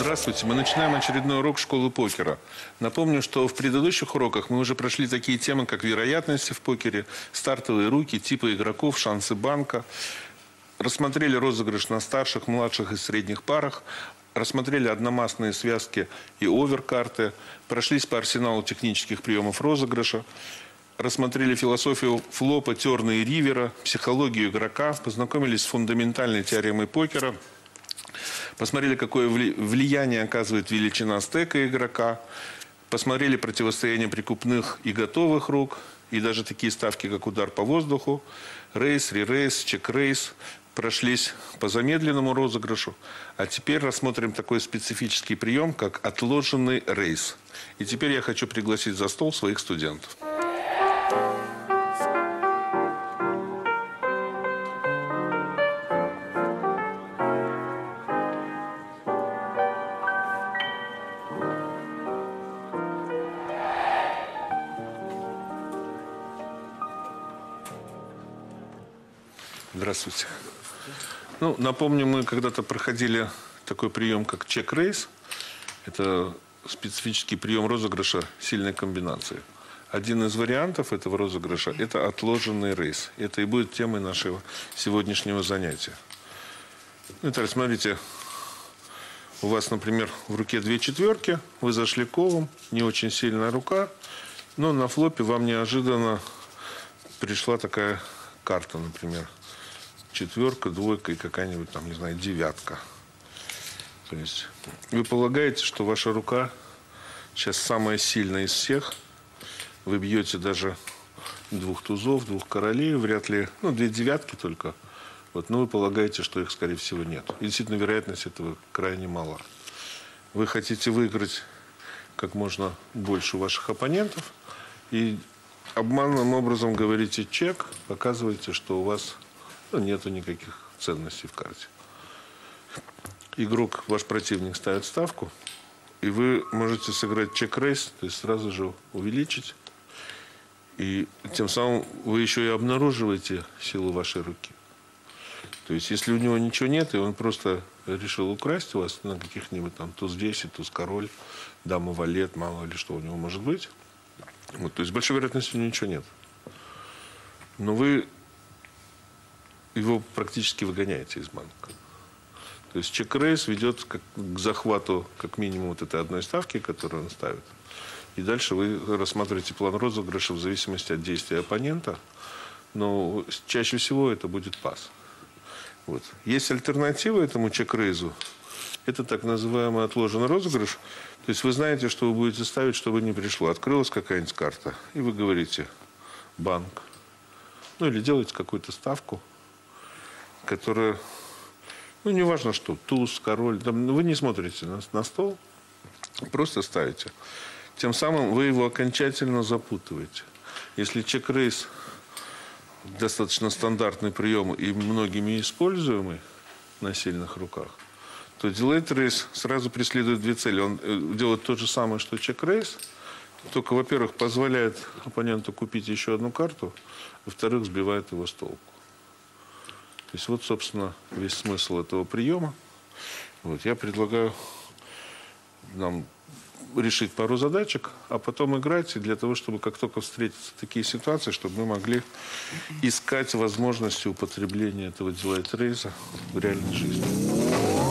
Здравствуйте. Мы начинаем очередной урок школы покера. Напомню, что в предыдущих уроках мы уже прошли такие темы, как вероятности в покере, стартовые руки, типы игроков, шансы банка. Рассмотрели розыгрыш на старших, младших и средних парах. Рассмотрели одномастные связки и оверкарты. Прошлись по арсеналу технических приемов розыгрыша. Рассмотрели философию флопа, терна и ривера, психологию игрока. Познакомились с фундаментальной теоремой покера – Посмотрели, какое влияние оказывает величина стека игрока. Посмотрели противостояние прикупных и готовых рук. И даже такие ставки, как удар по воздуху, рейс, ререйс, чек-рейс. Прошлись по замедленному розыгрышу. А теперь рассмотрим такой специфический прием, как отложенный рейс. И теперь я хочу пригласить за стол своих студентов. Здравствуйте. Ну, напомню, мы когда-то проходили такой прием, как чек-рейс. Это специфический прием розыгрыша сильной комбинации. Один из вариантов этого розыгрыша – это отложенный рейс. Это и будет темой нашего сегодняшнего занятия. Итак, смотрите, у вас, например, в руке две четверки, вы зашли колом, не очень сильная рука, но на флопе вам неожиданно пришла такая карта, например – четверка, двойка и какая-нибудь там, не знаю, девятка. То есть вы полагаете, что ваша рука сейчас самая сильная из всех. Вы бьете даже двух тузов, двух королей, вряд ли, ну, две девятки только. Вот, но вы полагаете, что их, скорее всего, нет. И действительно, вероятность этого крайне мала. Вы хотите выиграть как можно больше ваших оппонентов и обманным образом говорите чек, показываете, что у вас нету никаких ценностей в карте. Игрок, ваш противник ставит ставку, и вы можете сыграть чек-рейс, то есть сразу же увеличить. И тем самым вы еще и обнаруживаете силу вашей руки. То есть, если у него ничего нет, и он просто решил украсть у вас на каких-нибудь там туз 10, туз король, дама валет, мало ли что у него может быть. Вот, то есть, большой него ничего нет. Но вы его практически выгоняете из банка. То есть чек-рейс ведет как, к захвату как минимум вот этой одной ставки, которую он ставит. И дальше вы рассматриваете план розыгрыша в зависимости от действия оппонента. Но чаще всего это будет пас. Вот. Есть альтернатива этому чек-рейзу. Это так называемый отложенный розыгрыш. То есть вы знаете, что вы будете ставить, чтобы не пришло. Открылась какая-нибудь карта, и вы говорите банк. Ну или делаете какую-то ставку – которая, ну, неважно что, туз, король, там, вы не смотрите на, на стол, просто ставите. Тем самым вы его окончательно запутываете. Если чек-рейс достаточно стандартный прием и многими используемый на сильных руках, то делейт рейс сразу преследует две цели. Он э, делает то же самое, что чек-рейс, только, во-первых, позволяет оппоненту купить еще одну карту, во-вторых, сбивает его с толку. То есть вот, собственно, весь смысл этого приема. Вот, я предлагаю нам решить пару задачек, а потом играть, для того, чтобы как только встретятся такие ситуации, чтобы мы могли искать возможности употребления этого дилайт рейза в реальной жизни.